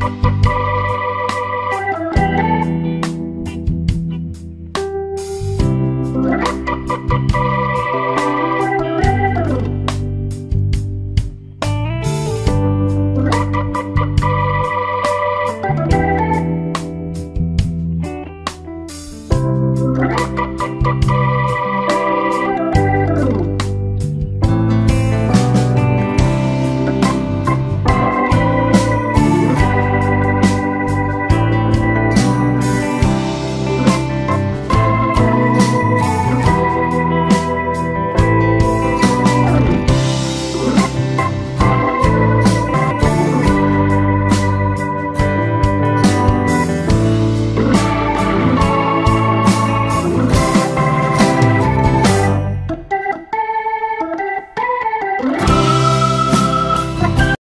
Thank you.